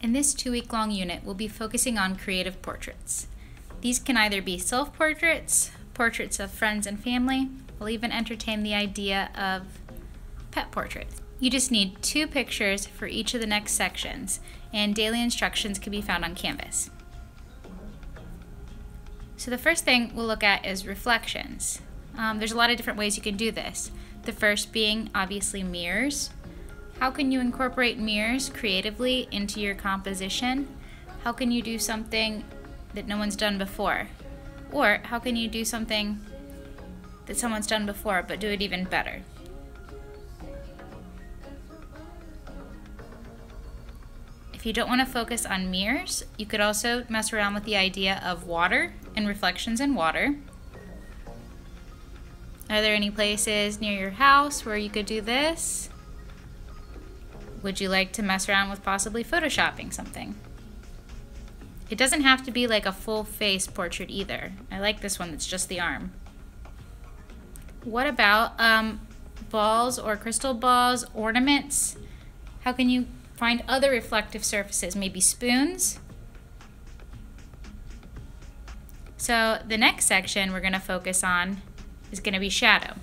In this two week long unit, we'll be focusing on creative portraits. These can either be self portraits, portraits of friends and family, we'll even entertain the idea of pet portraits. You just need two pictures for each of the next sections, and daily instructions can be found on Canvas. So the first thing we'll look at is reflections. Um, there's a lot of different ways you can do this. The first being obviously mirrors. How can you incorporate mirrors creatively into your composition? How can you do something that no one's done before? Or how can you do something that someone's done before but do it even better? If you don't want to focus on mirrors, you could also mess around with the idea of water and reflections in water. Are there any places near your house where you could do this? Would you like to mess around with possibly photoshopping something? It doesn't have to be like a full face portrait either. I like this one that's just the arm. What about um, balls or crystal balls, ornaments? How can you find other reflective surfaces? Maybe spoons? So the next section we're going to focus on is going to be shadow.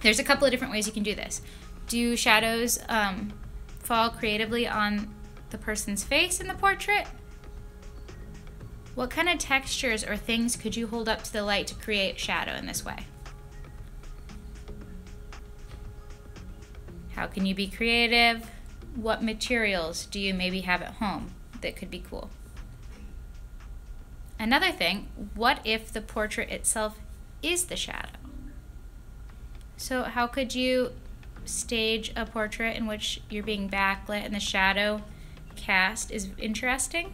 There's a couple of different ways you can do this. Do shadows um, fall creatively on the person's face in the portrait? What kind of textures or things could you hold up to the light to create shadow in this way? How can you be creative? What materials do you maybe have at home that could be cool? Another thing, what if the portrait itself is the shadow? So, how could you stage a portrait in which you're being backlit and the shadow cast is interesting.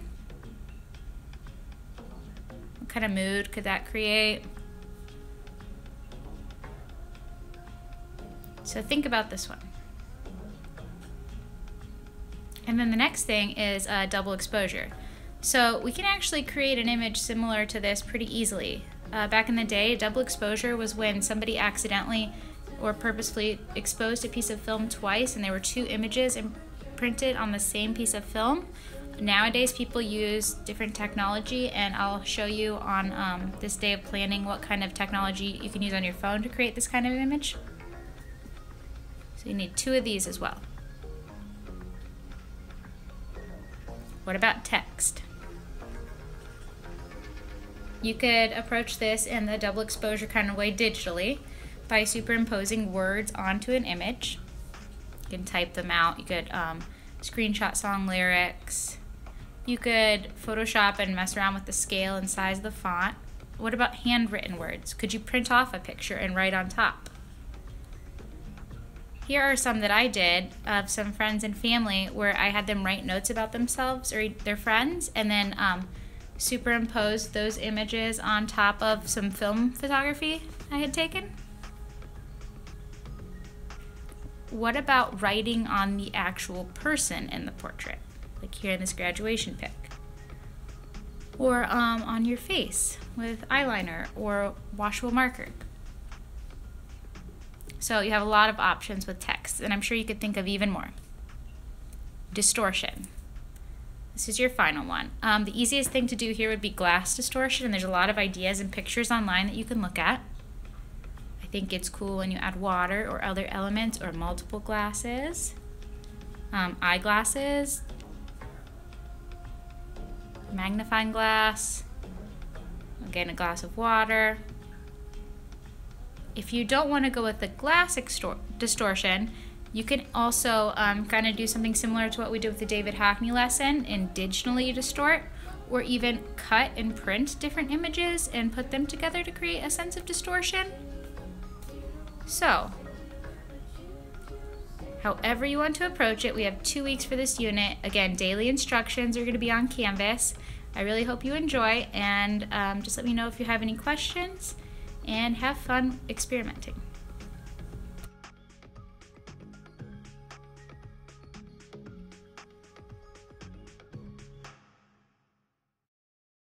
What kind of mood could that create? So think about this one. And then the next thing is uh, double exposure. So we can actually create an image similar to this pretty easily. Uh, back in the day, double exposure was when somebody accidentally or purposefully exposed a piece of film twice and there were two images imprinted on the same piece of film. Nowadays, people use different technology, and I'll show you on um, this day of planning what kind of technology you can use on your phone to create this kind of image. So you need two of these as well. What about text? You could approach this in the double exposure kind of way digitally by superimposing words onto an image. You can type them out. You could um, screenshot song lyrics. You could Photoshop and mess around with the scale and size of the font. What about handwritten words? Could you print off a picture and write on top? Here are some that I did of some friends and family where I had them write notes about themselves or their friends and then um, superimpose those images on top of some film photography I had taken. What about writing on the actual person in the portrait? Like here in this graduation pic. Or um, on your face with eyeliner or washable marker. So you have a lot of options with text, and I'm sure you could think of even more. Distortion. This is your final one. Um, the easiest thing to do here would be glass distortion, and there's a lot of ideas and pictures online that you can look at think it's cool when you add water or other elements or multiple glasses. Um, eyeglasses, magnifying glass, again a glass of water. If you don't want to go with the glass distortion, you can also um, kind of do something similar to what we did with the David Hockney lesson and digitally distort or even cut and print different images and put them together to create a sense of distortion. So, however you want to approach it, we have two weeks for this unit. Again, daily instructions are going to be on Canvas. I really hope you enjoy, and um, just let me know if you have any questions, and have fun experimenting.